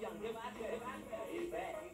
young. If I could, back.